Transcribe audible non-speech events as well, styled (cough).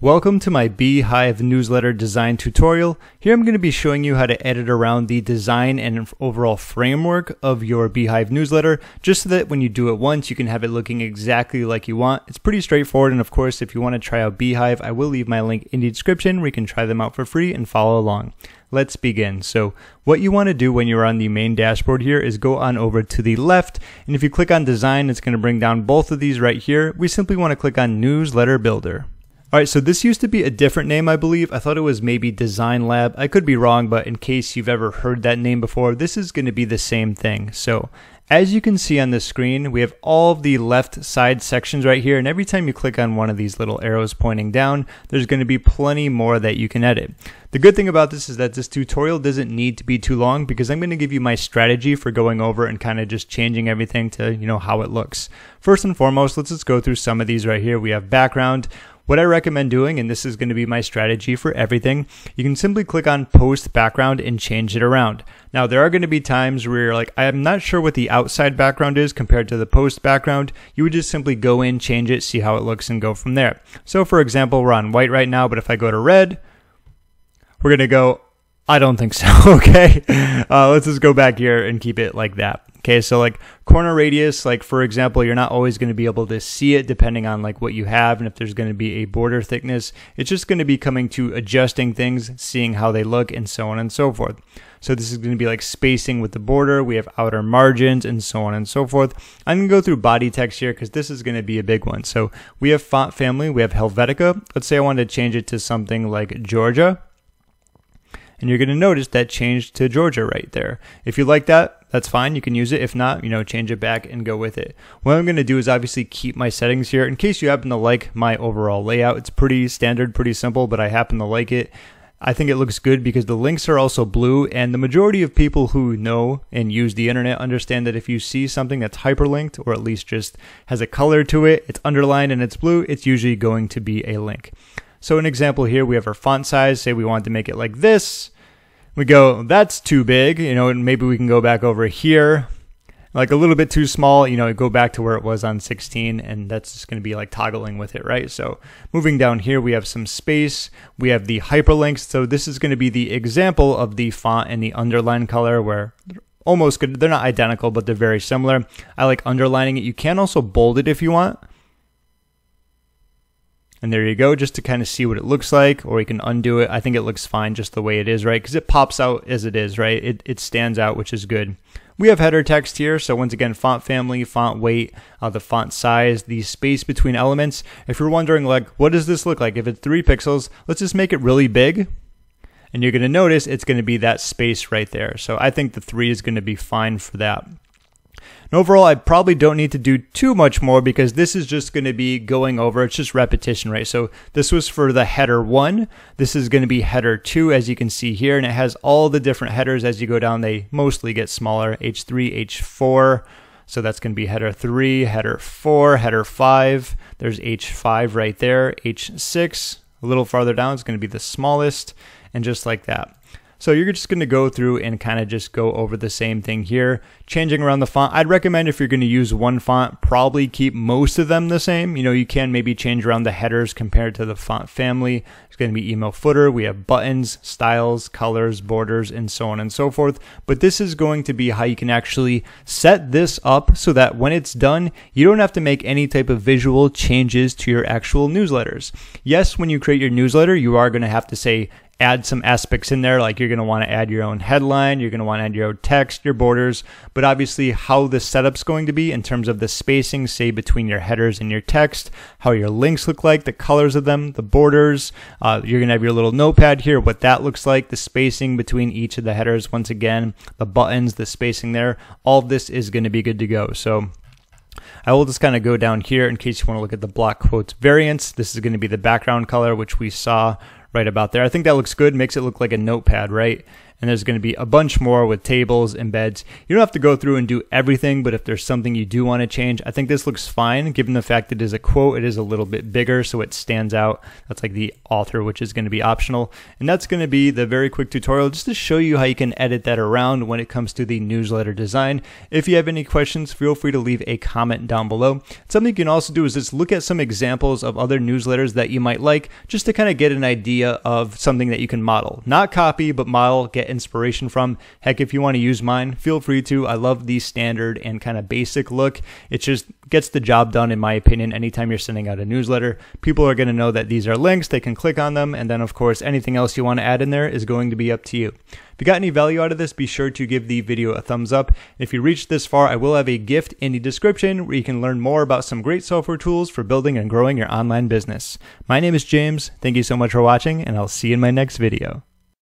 Welcome to my Beehiiv newsletter design tutorial. Here I'm going to be showing you how to edit around the design and overall framework of your Beehiiv newsletter, just so that when you do it once, you can have it looking exactly like you want. It's pretty straightforward, and of course, if you want to try out Beehiiv, I will leave my link in the description where you can try them out for free and follow along. Let's begin. So what you want to do when you're on the main dashboard here is go on over to the left, and if you click on design, it's going to bring down both of these right here. We simply want to click on newsletter builder. All right, so this used to be a different name, I believe. I thought it was maybe Design Lab. I could be wrong, but in case you've ever heard that name before, this is going to be the same thing. So as you can see on the screen, we have all the left side sections right here, and every time you click on one of these little arrows pointing down, there's going to be plenty more that you can edit. The good thing about this is that this tutorial doesn't need to be too long because I'm going to give you my strategy for going over and kind of just changing everything to, you know, how it looks. First and foremost, let's just go through some of these right here. We have background. What I recommend doing, and this is going to be my strategy for everything, you can simply click on post background and change it around. Now, there are going to be times where you're like, I'm not sure what the outside background is compared to the post background. You would just simply go in, change it, see how it looks, and go from there. So, for example, we're on white right now, but if I go to red, we're going to go, I don't think so. (laughs) okay. Uh, let's just go back here and keep it like that. Okay, so like corner radius, like for example, you're not always going to be able to see it depending on like what you have and if there's going to be a border thickness. It's just going to be coming to adjusting things, seeing how they look, and so on and so forth. So this is going to be like spacing with the border. We have outer margins and so on and so forth. I'm going to go through body text here because this is going to be a big one. So we have font family. We have Helvetica. Let's say I wanted to change it to something like Georgia and you're going to notice that changed to Georgia right there. If you like that, that's fine. You can use it. If not, you know, change it back and go with it. What I'm going to do is obviously keep my settings here in case you happen to like my overall layout. It's pretty standard, pretty simple, but I happen to like it. I think it looks good because the links are also blue, and the majority of people who know and use the internet understand that if you see something that's hyperlinked or at least just has a color to it, it's underlined and it's blue, it's usually going to be a link. So an example here, we have our font size. Say we want to make it like this. We go, that's too big, you know, and maybe we can go back over here. Like a little bit too small, you know, go back to where it was on 16, and that's just going to be like toggling with it, right? So moving down here, we have some space. We have the hyperlinks. So this is going to be the example of the font and the underline color where almost good. They're not identical, but they're very similar. I like underlining it. You can also bold it if you want. And there you go, just to kind of see what it looks like, or you can undo it. I think it looks fine just the way it is, right? Because it pops out as it is, right? It, it stands out, which is good. We have header text here, so once again, font family, font weight, uh, the font size, the space between elements. If you're wondering, like, what does this look like? If it's three pixels, let's just make it really big. And you're going to notice it's going to be that space right there. So I think the three is going to be fine for that. And overall, I probably don't need to do too much more because this is just going to be going over. It's just repetition, right? So this was for the header one. This is going to be header two, as you can see here. And it has all the different headers as you go down. They mostly get smaller, H3, H4. So that's going to be header 3, header 4, header 5. There's H5 right there. H6, a little farther down, is going to be the smallest, and just like that. So you're just going to go through and kind of just go over the same thing here. Changing around the font, I'd recommend if you're going to use one font, probably keep most of them the same. You know, you can maybe change around the headers compared to the font family. It's going to be email footer. We have buttons, styles, colors, borders, and so on and so forth. But this is going to be how you can actually set this up so that when it's done, you don't have to make any type of visual changes to your actual newsletters. Yes, when you create your newsletter, you are going to have to say add some aspects in there. Like you're going to want to add your own headline, you're going to want to add your own text, your borders, but obviously how the setup's going to be in terms of the spacing, say between your headers and your text, how your links look like, the colors of them, the borders. Uh, you're going to have your little notepad here, what that looks like, the spacing between each of the headers. Once again, the buttons, the spacing there. All this is going to be good to go. So I will just kind of go down here in case you want to look at the block quotes variants. This is going to be the background color, which we saw right about there. I think that looks good, makes it look like a notepad, right? And there's going to be a bunch more with tables, embeds. You don't have to go through and do everything, but if there's something you do want to change, I think this looks fine given the fact that it is a quote. It is a little bit bigger, so it stands out. That's like the author, which is going to be optional. And that's going to be the very quick tutorial just to show you how you can edit that around when it comes to the newsletter design. If you have any questions, feel free to leave a comment down below. Something you can also do is just look at some examples of other newsletters that you might like just to kind of get an idea of something that you can model. Not copy, but model, inspiration from. Heck, if you want to use mine, feel free to. I love the standard and kind of basic look. It just gets the job done, in my opinion, anytime you're sending out a newsletter. People are going to know that these are links, they can click on them, and then, of course, anything else you want to add in there is going to be up to you. If you got any value out of this, be sure to give the video a thumbs up. If you reached this far, I will have a gift in the description where you can learn more about some great software tools for building and growing your online business. My name is James. Thank you so much for watching, and I'll see you in my next video.